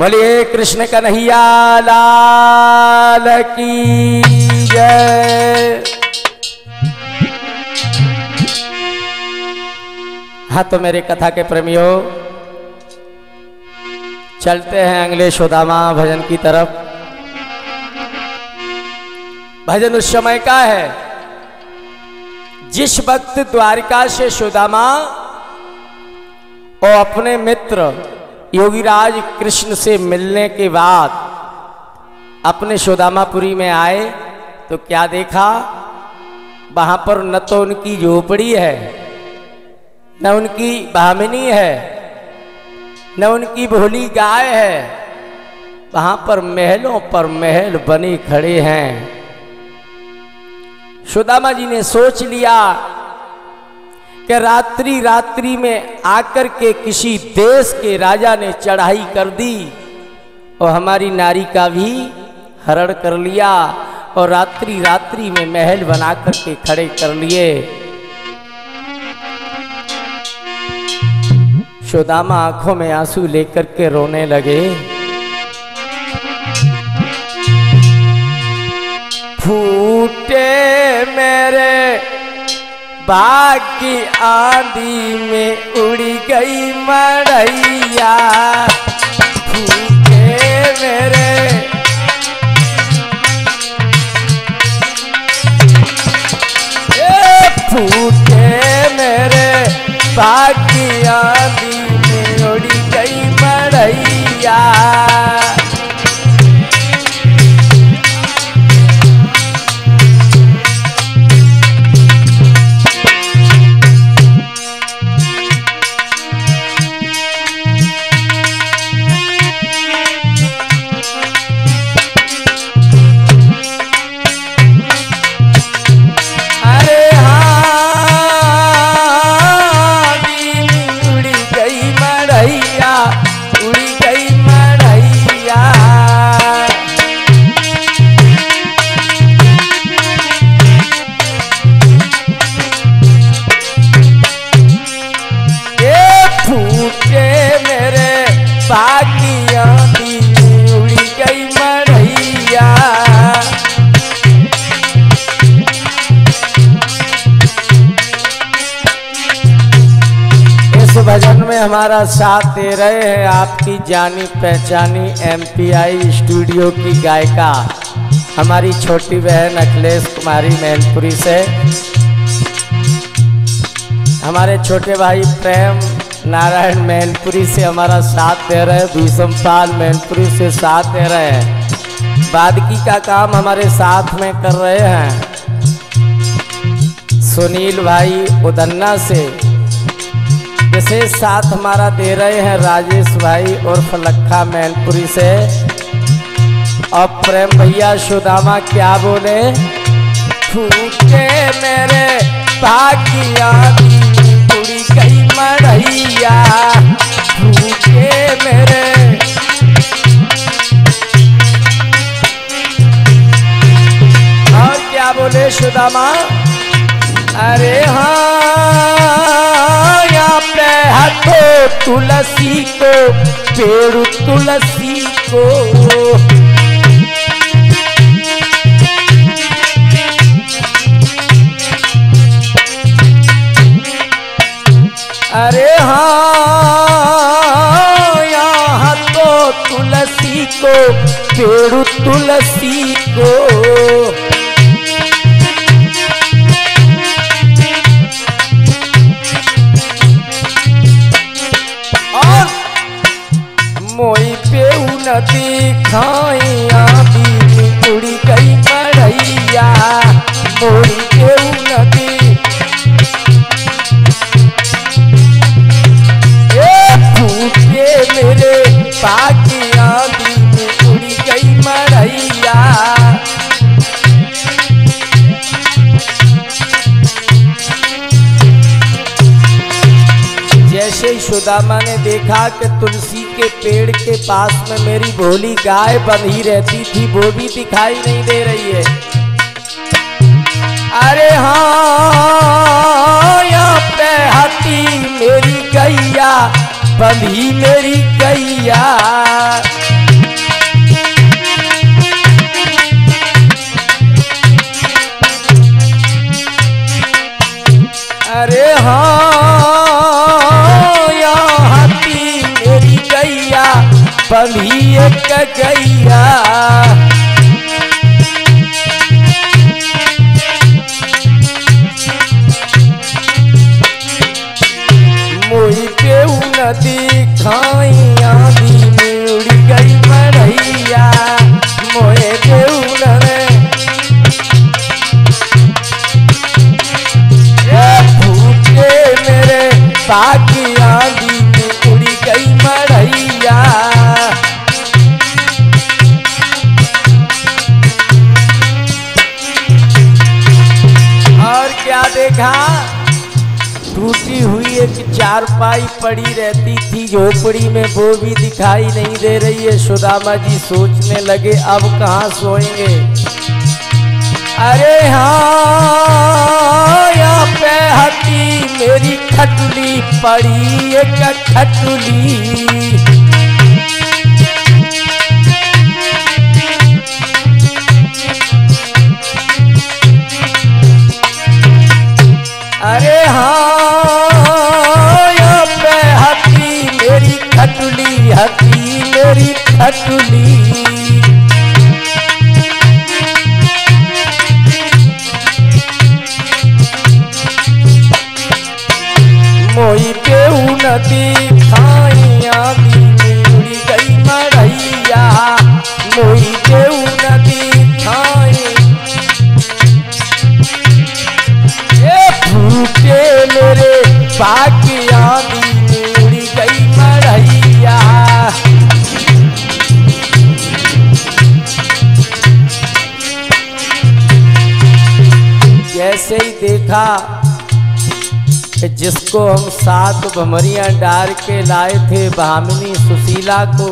बोलिए कृष्ण कन्हैया, लाल की हाँ तो मेरे कथा के प्रेमियों, चलते हैं अगले शोदामा भजन की तरफ़। भजन उस समय का है, जिस वक्त द्वारिका से सुदामा और अपने मित्र योगीराज कृष्ण से मिलने के बाद अपने सुदामापुरी में आए तो क्या देखा? वहाँ पर न तो उनकी झोपड़ी है, न उनकी भामिनी है, न उनकी भोली गाय है। वहाँ पर महलों पर महल बने खड़े हैं। सुदामा जी ने सोच लिया कि रात्रि रात्रि में आकर के किसी देश के राजा ने चढ़ाई कर दी और हमारी नारी का भी हरण कर लिया और रात्रि रात्रि में महल बना करके खड़े कर लिए। सुदामा आँखों में आँसू लेकर के रोने लगे। फूटे मेरे बाग आदि में उड़ी गई मरैया फूके मेरे। फूके मेरे। बाग हमारा साथ दे रहे हैं आपकी जानी पहचानी एमपीआई स्टूडियो की गायिका, हमारी छोटी बहन अखिलेश कुमारी मैनपुरी से। हमारे छोटे भाई प्रेम नारायण मैनपुरी से हमारा साथ दे रहे हैं, भीषम पाल मैनपुरी से साथ दे रहे हैं। बादकी का काम हमारे साथ में कर रहे हैं। सुनील भाई उदन्ना से विशेष साथ हमारा दे रहे हैं राजेश भाई और फलक्खा मैनपुरी से। और प्रेम भैया सुदामा क्या बोले? फूटे मेरे भागिया उड़ी गई मरैया फूटे मेरे और क्या बोले सुदामा? अरे हाँ हाथों तुलसी को, पेड़ तुलसी को। अरे हाँ यहाँ तो तुलसी को, पेड़ तुलसी को। मोई पे नदी खाइया भी उड़ी गई मरैया मोई पे नदी मेरे मरैया जैसे सुदामा ने देखा कि तुलसी के पेड़ के पास में मेरी भोली गाय बंधी रहती थी, वो भी दिखाई नहीं दे रही है। अरे हाँ यहाँ पे हाथी मेरी गैया, बंधी मेरी गैया। क्या देखा, टूटी हुई एक चारपाई पड़ी रहती थी, झोपड़ी में वो भी दिखाई नहीं दे रही है। सुदामा जी सोचने लगे, अब कहाँ सोएँगे? अरे हाँ पे हती मेरी खटुली, पड़ी एक खटुली। कि जिसको हम सात भमरियाँ डार के लाए थे भामिनी सुशीला को।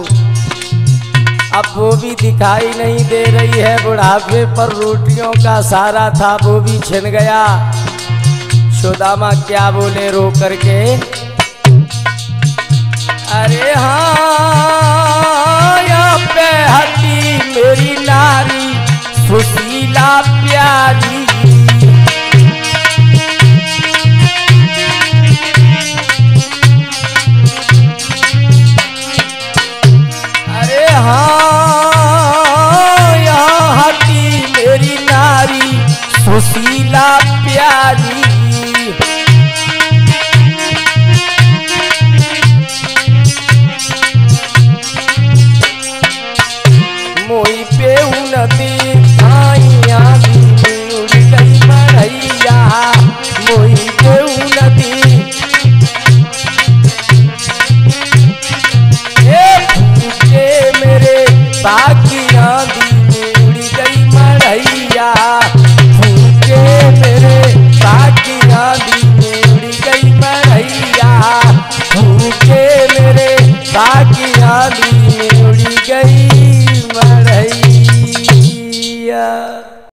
अब वो भी दिखाई नहीं दे रही है, बुढ़ापे पर रोटियों का सारा था, वो भी छिन गया। सुदामा क्या बोले, रो करके? अरे हाँ पे